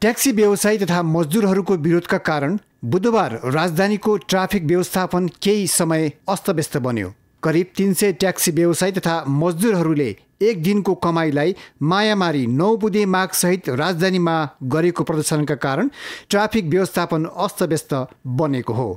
Taxi व्यवसायी तथा मजदुरहरूको विरोधका कारण बुधबार राजधानीको ट्राफिक व्यवस्थापन केही समय अस्तव्यस्त बन्यो। करिब तिन सय ट्याक्सी व्यवसायी तथा मजदुरहरूले एक दिनको कमाईलाई मायामारी नौ बुधे मागसहित राजधानीमा गरेको प्रदर्शनका कारण ट्राफिक व्यवस्थापन अस्तव्यस्त बनेको हो।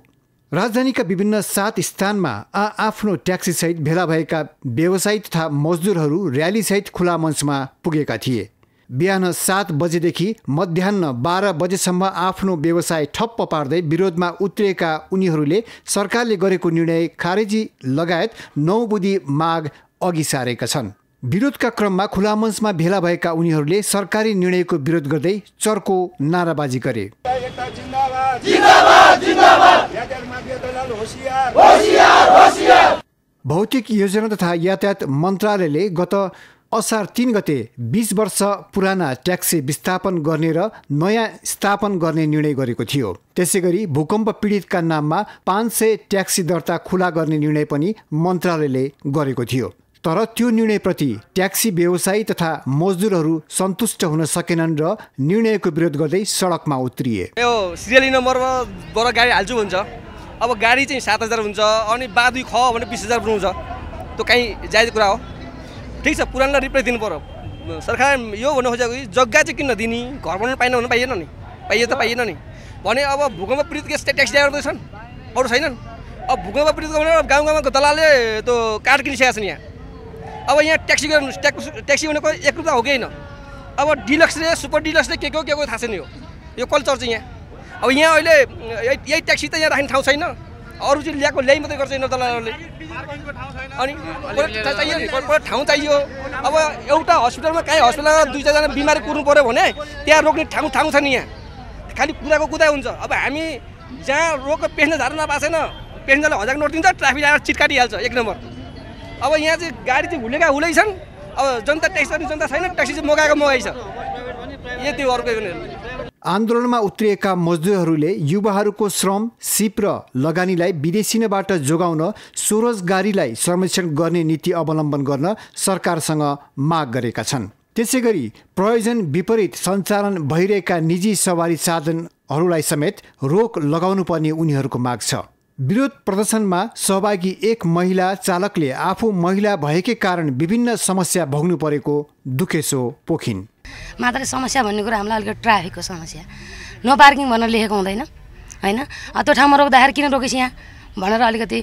राजधानीका विभिन्न सात स्थानमा आ आफ्नो ट्याक्सीसहित भेला भएका व्यवसायी तथा मजदुरहरू र्यालीसहित खुला मञ्चमा पुगेका थिए। बिहान सात बजेदेखि मध्याह बाह्र बजेसम्म आफ्नो व्यवसाय ठप्प पार्दै विरोधमा उत्रिएका उनीहरूले सरकारले गरेको निर्णय खारेजी लगायत नौ बुधी माग अघि सारेका छन्। विरोधका क्रममा खुला मञ्चमा भेला भएका उनीहरूले सरकारी निर्णयको विरोध गर्दै चर्को नाराबाजी गरे। भौतिक योजना तथा यातायात मन्त्रालयले गत असार तिन गते बिस वर्ष पुराना ट्याक्सी विस्थापन गर्ने र नयाँ स्थापन गर्ने निर्णय गरेको थियो। त्यसै गरी भूकम्प पीडितका नाममा पाँच सय ट्याक्सी दर्ता खुला गर्ने निर्णय पनि मन्त्रालयले गरेको थियो। तर त्यो निर्णयप्रति ट्याक्सी व्यवसायी तथा मजदुरहरू सन्तुष्ट हुन सकेनन् र निर्णयको विरोध गर्दै सडकमा उत्रिए। यो सिरियली नम्बरबाट गाडी हाल्छु भन्छ अब गाडी चाहिँ सात हजार हुन्छ अनि बादुई ख भने बिस हजार हुन्छ। त्यो काहीँ जायज कुरा हो। ठिक छ पुरानलाई रिप्लेस दिनु पऱ्यो सरकार यो भन्नु खोजेको जग्गा चाहिँ किन नदिने घर बनाउनु पाएन भने पाइएन नि। पाइए त पाइएन नि। भने अब भूकम्प पीडित के ट्याक्सी ड्राइभर छन् अरू छैनन्। अब भूकम्प पीडितको भने गाउँ गाउँमा दलालले त्यो कार्ड किनिसकेको छन् यहाँ। अब यहाँ ट्याक्सी गर्नु ट्याक्सी भनेको एक रुपियाँ हो कि होइन? अब डिलक्सले सुपर डिलक्सले के के हो के को थाहा छैन यो। यो कल्चर चाहिँ यहाँ। अब यहाँ अहिले यही ट्याक्सी त यहाँ राख्ने ठाउँ छैन। अरू चाहिँ ल्याएको ल्याइ मात्रै गर्छ यिनीहरू दलालहरूले अनि चाहियो ठाउँ चाहियो। अब एउटा हस्पिटलमा काहीँ हस्पिटलमा दुई चारजना बिमारी कुर्नु पऱ्यो भने त्यहाँ रोक्ने ठाउँ ठाउँ छ नि यहाँ। खालि कुदाको कुदा हुन्छ। अब हामी जहाँ रोगको पेसेन्जर झार्नु नपाएको छैन पेसेन्जरले हजार नोट दिन्छ ट्राफिक आएर चिटकाटिहाल्छ एक नम्बर। अब यहाँ चाहिँ गाडी चाहिँ हुलेका हुलै छन् अब जनता ट्याक्सी जनता छैन ट्याक्सी चाहिँ मगाएको मगाइ छ यति अर्को आन्दोलनमा उत्रिएका मजदुरहरूले युवाहरूको श्रम सिप र लगानीलाई विदेशीबाट जोगाउन स्वरोजगारीलाई संरक्षण गर्ने नीति अवलम्बन गर्न सरकारसँग माग गरेका छन्। त्यसै गरी प्रयोजन विपरीत सञ्चालन भइरहेका निजी सवारी साधनहरूलाई समेत रोक लगाउनु पर्ने उनीहरूको माग छ। विरोध प्रदर्शनमा सहभागी एक महिला चालकले आफू महिला भएकै कारण विभिन्न समस्या भोग्नु परेको दुखेसो पोखिन्। मात्रै समस्या भन्ने कुरा हामीलाई अलिकति ट्राफिकको समस्या। नो पार्किङ भनेर लेखेको हुँदैन होइन? त्यो ठाउँमा रोक्दाखेरि किन रोकेछ यहाँ? भनेर अलिकति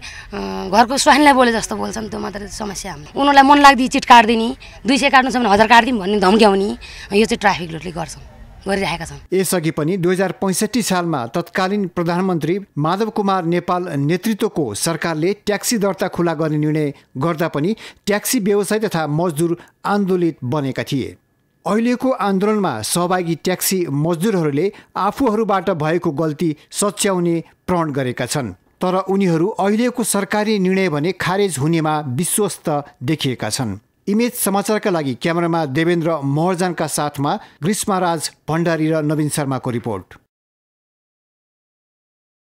घरको स्वाइनलाई बोले जस्तो बोल्छन् त्यो मात्रै समस्या हाम्रो। उनीहरूलाई मन लाग्दी चिट काटिदिने दुई सय काट्नु छ भने हजार काटिदिउँ भन्ने धम्क्याउने यो चाहिँ ट्राफिक गर्छौँ गरिरहेका छन्। यसअघि पनि दुई हजार पैँसठी सालमा तत्कालीन प्रधानमन्त्री माधव कुमार नेपाल नेतृत्वको सरकारले ट्याक्सी दर्ता खुला गर्ने निर्णय गर्दा पनि ट्याक्सी व्यवसाय तथा मजदुर आन्दोलित बनेका थिए। अहिलेको आन्दोलनमा सहभागी ट्याक्सी मजदुरहरूले आफूहरूबाट भएको गल्ती सच्याउने प्रण गरेका छन्। तर उनीहरू अहिलेको सरकारी निर्णय भने खारेज हुनेमा विश्वस्त देखिएका छन्। इमेज समाचारका लागि क्यामेरामा देवेन्द्र महर्जानका साथमा ग्रीष्माराज भण्डारी र नवीन शर्माको रिपोर्ट।